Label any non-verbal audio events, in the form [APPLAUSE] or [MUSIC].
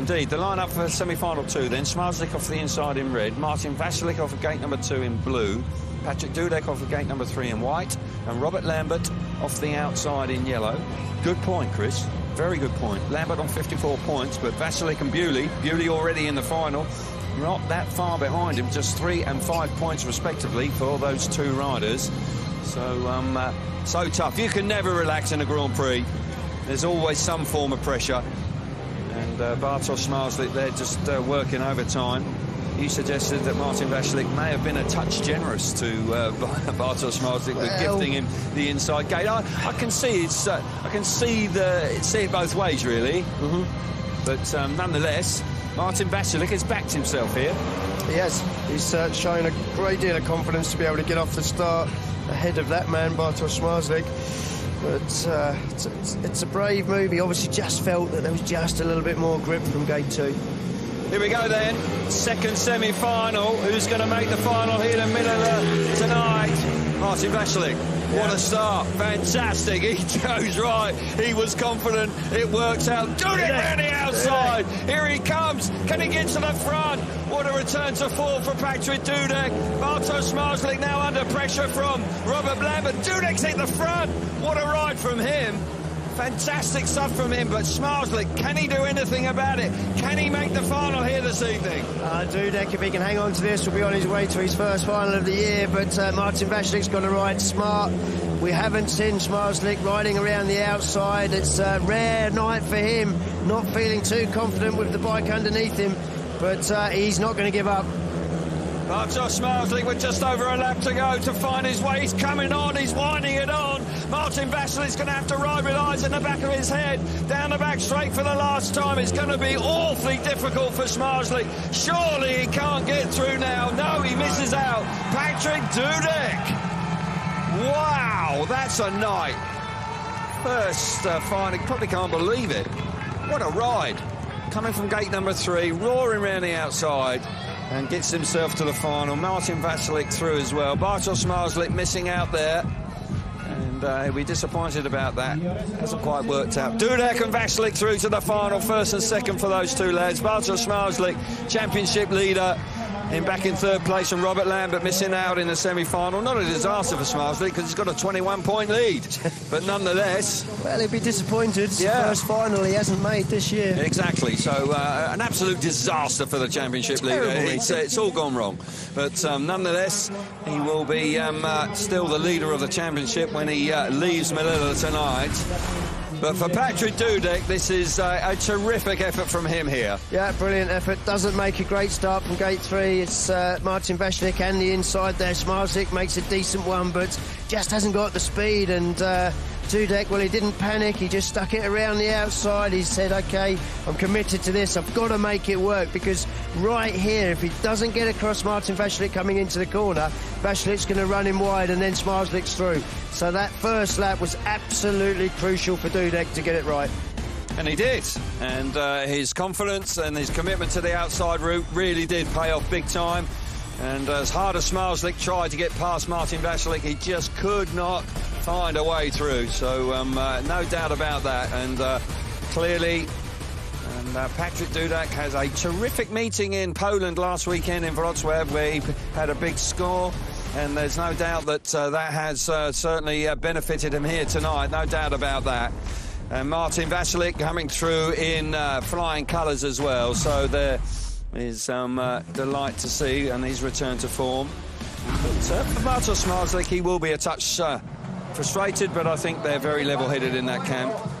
Indeed, the lineup for semi-final two then. Zmarzlik off the inside in red, Martin Vaculik off of gate number two in blue, Patryk Dudek off of gate number three in white, and Robert Lambert off the outside in yellow. Good point, Chris. Very good point. Lambert on 54 points, but Vaculik and Bewley, Bewley already in the final, not that far behind him, just three and five points respectively for those two riders. So, um, uh, so tough. You can never relax in a Grand Prix. There's always some form of pressure. And uh, Bartosz Zmarzlik, they're just uh, working overtime. You suggested that Martin Vaculik may have been a touch generous to uh, [LAUGHS] Bartosz Zmarzlik well, with gifting him the inside gate. I, I can see it's, uh, I can see the see it both ways really. Mm -hmm. But um, nonetheless, Martin Vaculik has backed himself here. He has. He's uh, shown a great deal of confidence to be able to get off the start ahead of that man, Bartosz Zmarzlik. But uh, it's, a, it's, a brave movie. Obviously just felt that there was just a little bit more grip from gate two. Here we go then. Second semi-final. Who's going to make the final here in Malilla tonight? Martin Vaculik. What a start. Fantastic. He [LAUGHS] chose right. He was confident. It works out. Dudek around the outside. Here he comes. Can he get to the front? What a return to fall for Patryk Dudek. Bartosz Zmarzlik now under pressure from Robert Lambert. Dudek's hit the front. What a ride from him. Fantastic stuff from him, but Zmarzlik, can he do anything about it? Can he make the final here this evening? Uh, Dudek, if he can hang on to this, will be on his way to his first final of the year, but uh, Martin Vaculik's got to ride smart. We haven't seen Zmarzlik riding around the outside. It's a rare night for him, not feeling too confident with the bike underneath him, but uh, he's not going to give up. Bartosz Zmarzlik with just over a lap to go to find his way. He's coming on, he's winding it on. Martin Vaculik's going to have to ride with eyes in the back of his head. Down the back straight for the last time. It's going to be awfully difficult for Zmarzlik. Surely he can't get through now. No, he misses out. Patryk Dudek. Wow, that's a night. First uh, final, probably can't believe it. What a ride. Coming from gate number three, roaring around the outside and gets himself to the final. Martin Vaculik through as well. Bartosz Zmarzlik missing out there. And uh, he'll be disappointed about that. Hasn't quite worked out. Dudek and Vaculik through to the final, first and second for those two lads. Bartosz Zmarzlik, championship leader in back in third place and Robert Lambert missing out in the semi-final. Not a disaster for Smarsley because he's got a 21-point lead, but nonetheless... Well, he'd be disappointed. Yeah. First final he hasn't made this year. Exactly. So uh, an absolute disaster for the championship leader. It's, uh, it's, all gone wrong. But um, nonetheless, he will be um, uh, still the leader of the championship when he uh, leaves Malilla tonight. But for Patryk Dudek, this is uh, a terrific effort from him here. Yeah, brilliant effort. Doesn't make a great start from gate three. It's uh, Martin Vaculik and the inside there. Zmarzlik makes a decent one, but just hasn't got the speed. And uh, Dudek, well, he didn't panic. He just stuck it around the outside. He said, OK, I'm committed to this. I've got to make it work because right here, if he doesn't get across Martin Vaculik coming into the corner, Vaculik's going to run him wide and then Zmarzlik's through. So that first lap was absolutely crucial for Dudek to get it right. And he did. And uh, his confidence and his commitment to the outside route really did pay off big time. And as hard as Zmarzlik tried to get past Martin Vaculik, he just could not find a way through. So um, uh, no doubt about that. And uh, clearly, and uh, Patryk Dudek has a terrific meeting in Poland last weekend in Wrocław where he had a big score. And there's no doubt that uh, that has uh, certainly uh, benefited him here tonight. No doubt about that. And Martin Vaculik coming through in flying colours as well. So there is um, delight to see and he's returned to form. But uh, for Bartosz he will be a touch frustrated, but I think they're very level-headed in that camp.